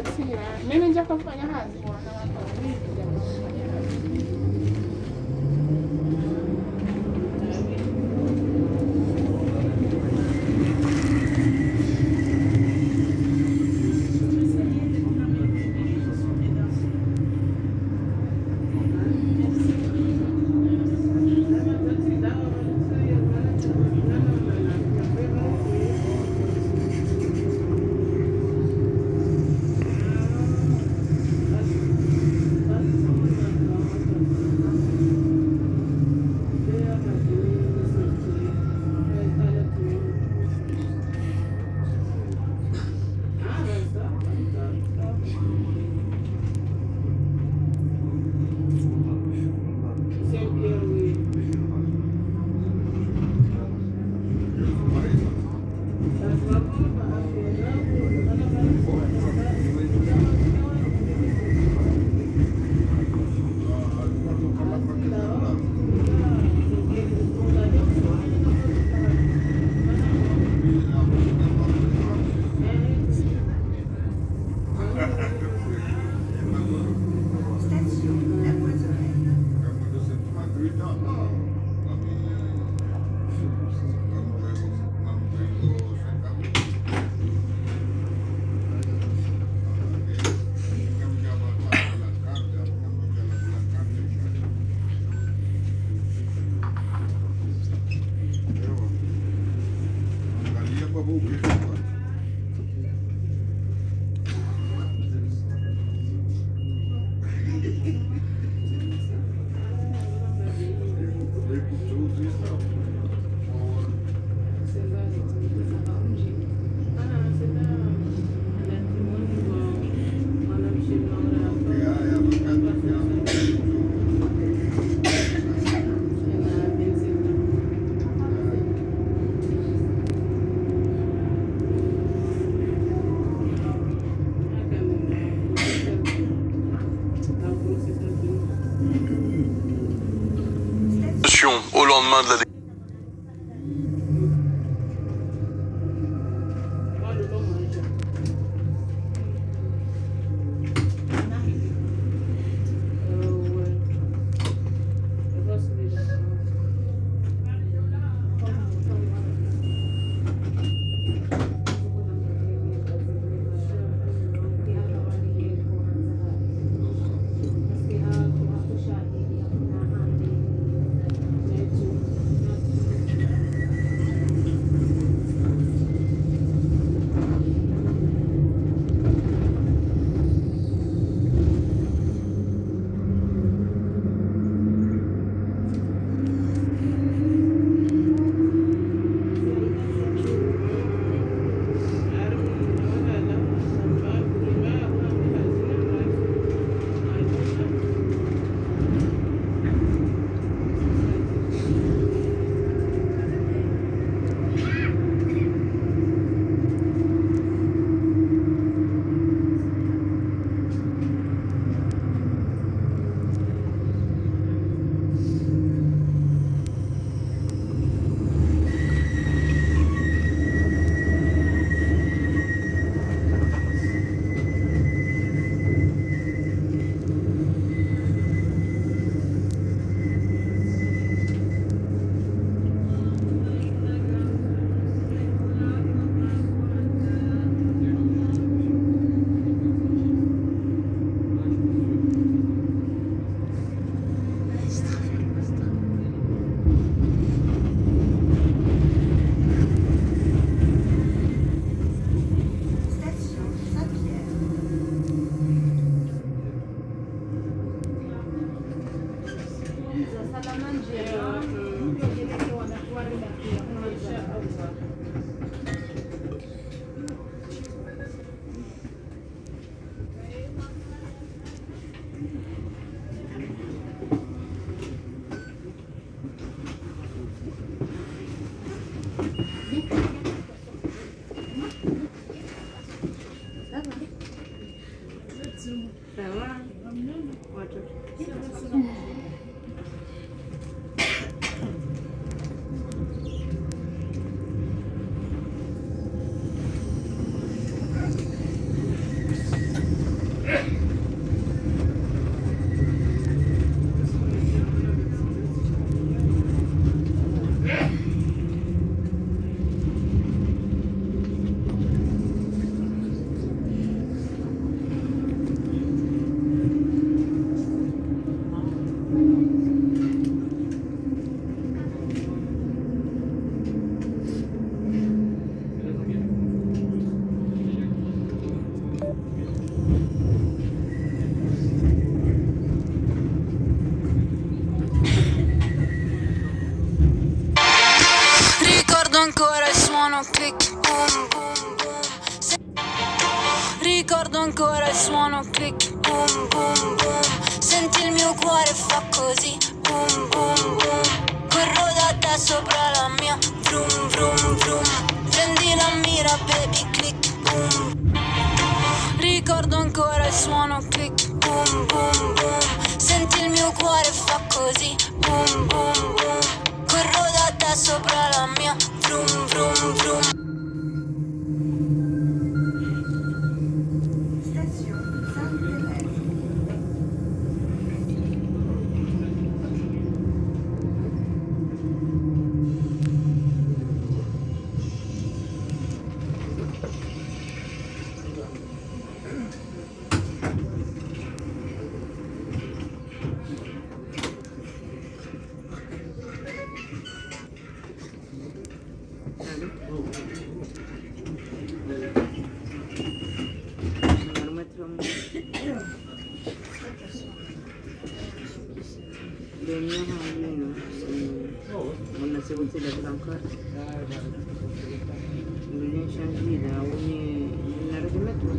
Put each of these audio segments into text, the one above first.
ujasiri. Mimi nitaka kufanya kazi sopra la mia Vroom vroom vroom Prendi la mira baby click boom Ricordo ancora il suono click boom boom boom Senti il mio cuore fa così boom boom boom Corro da te sopra la mia distribuțiile bancare. Gândeam și am zis, dar unii ne arăt de metru.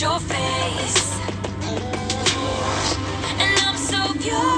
your face And I'm so pure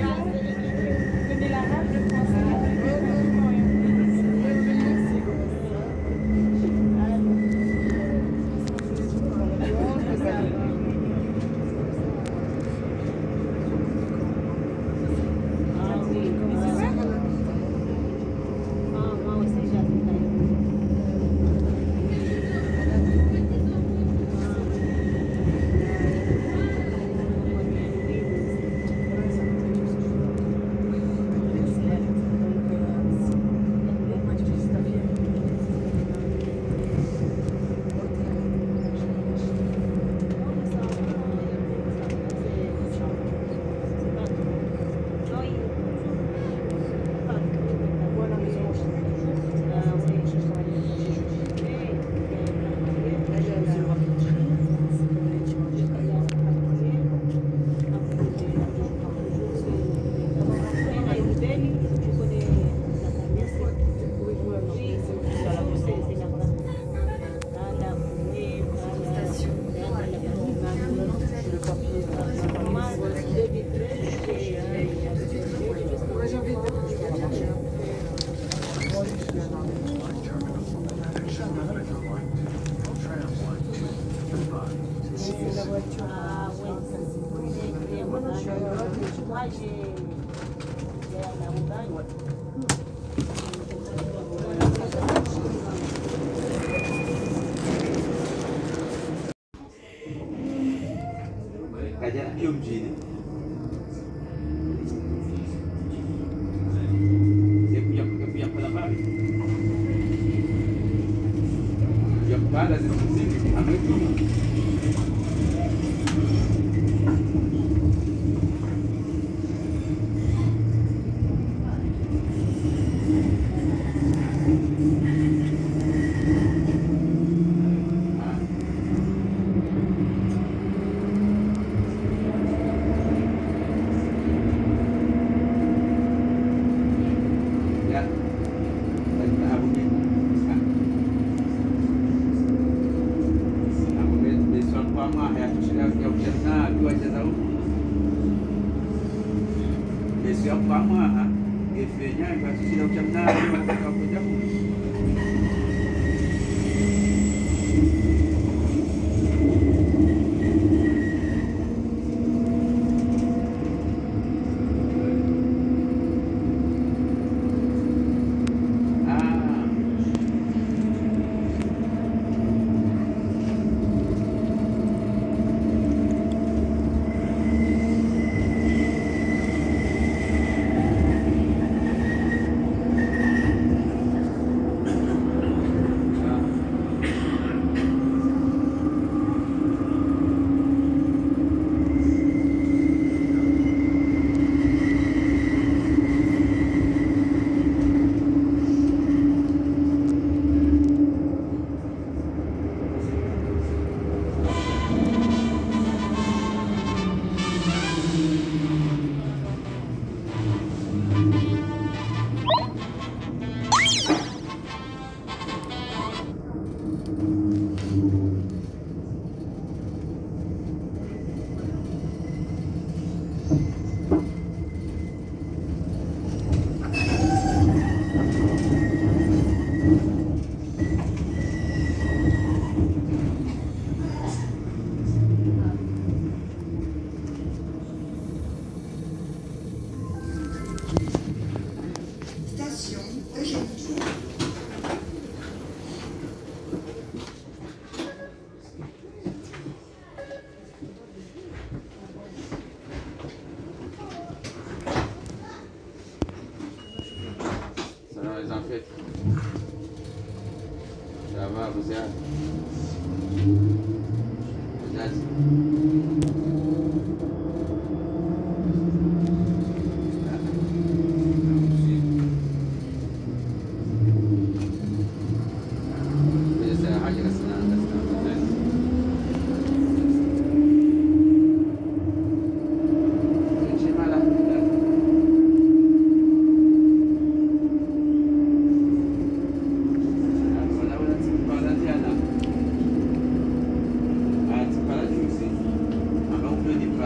Thank you.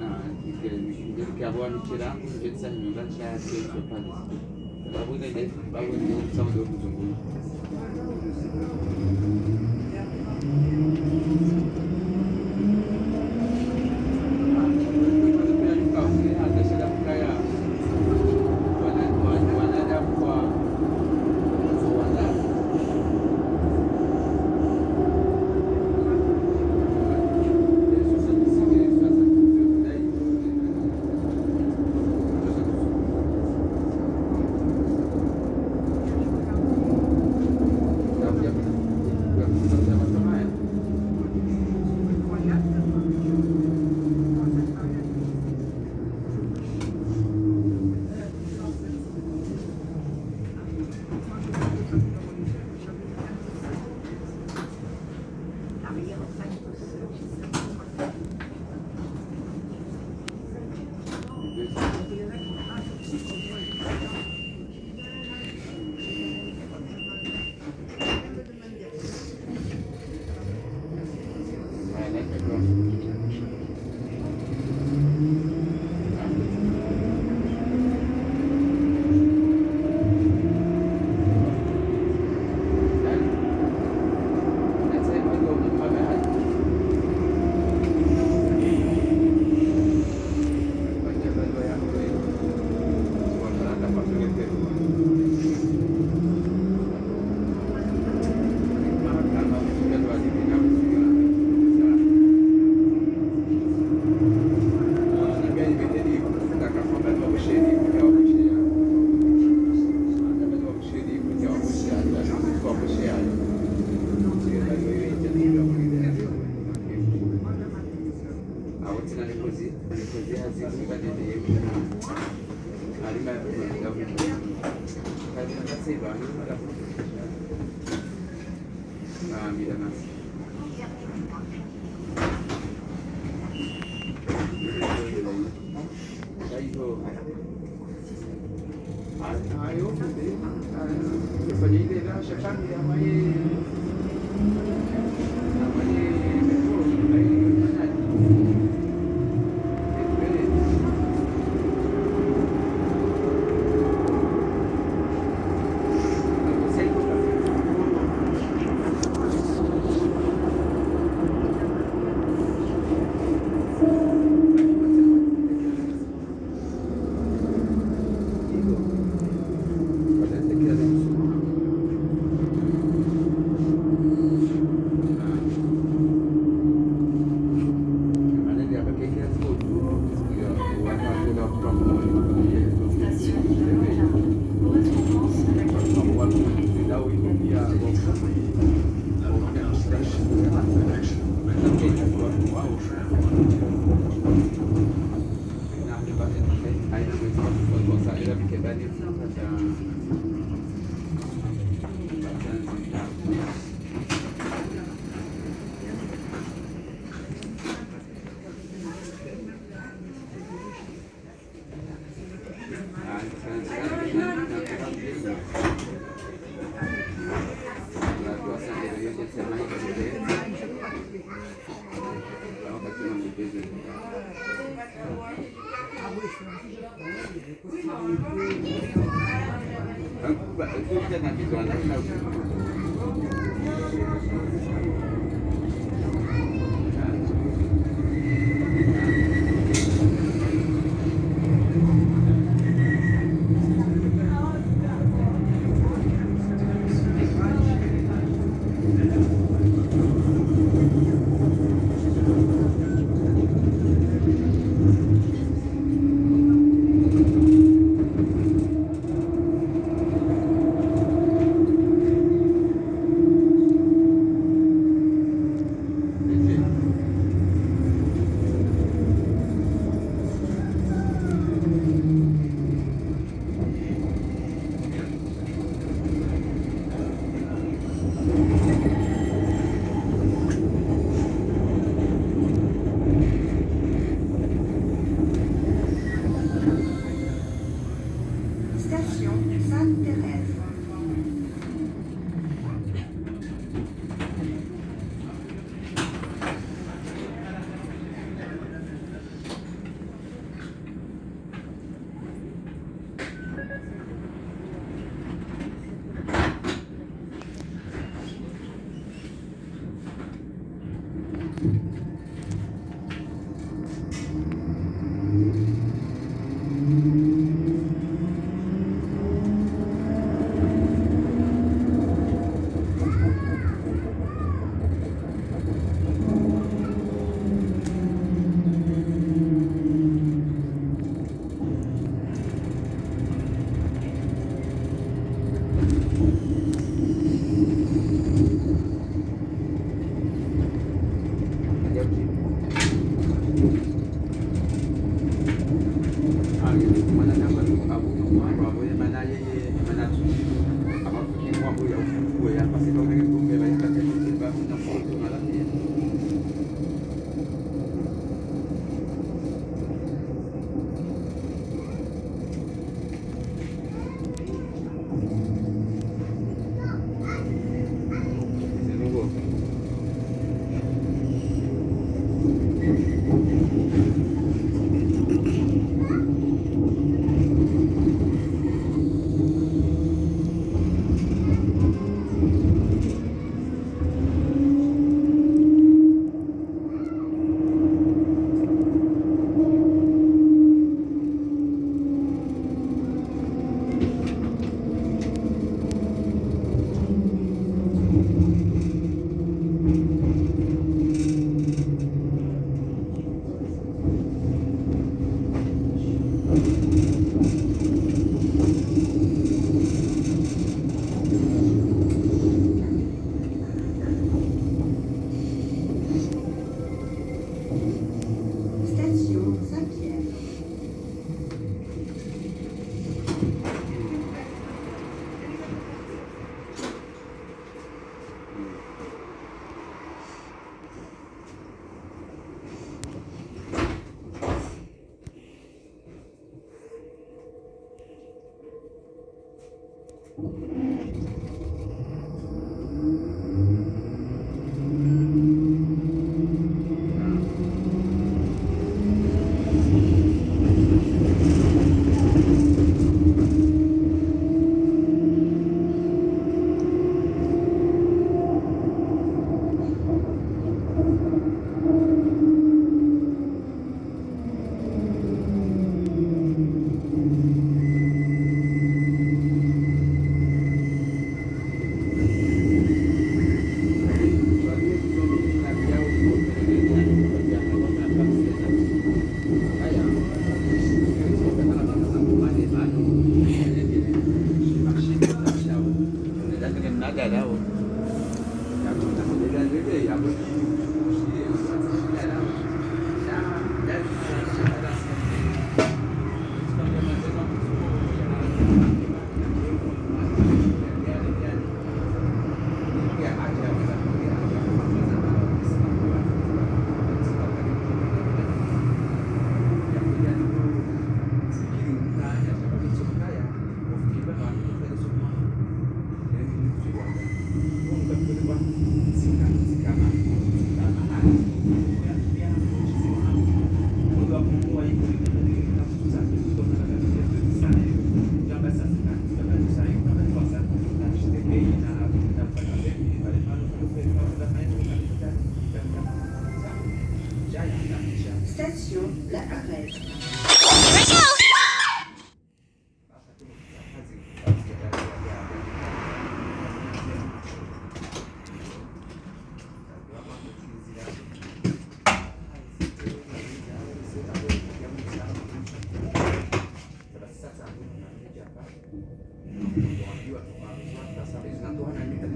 vous nikira je faire un de no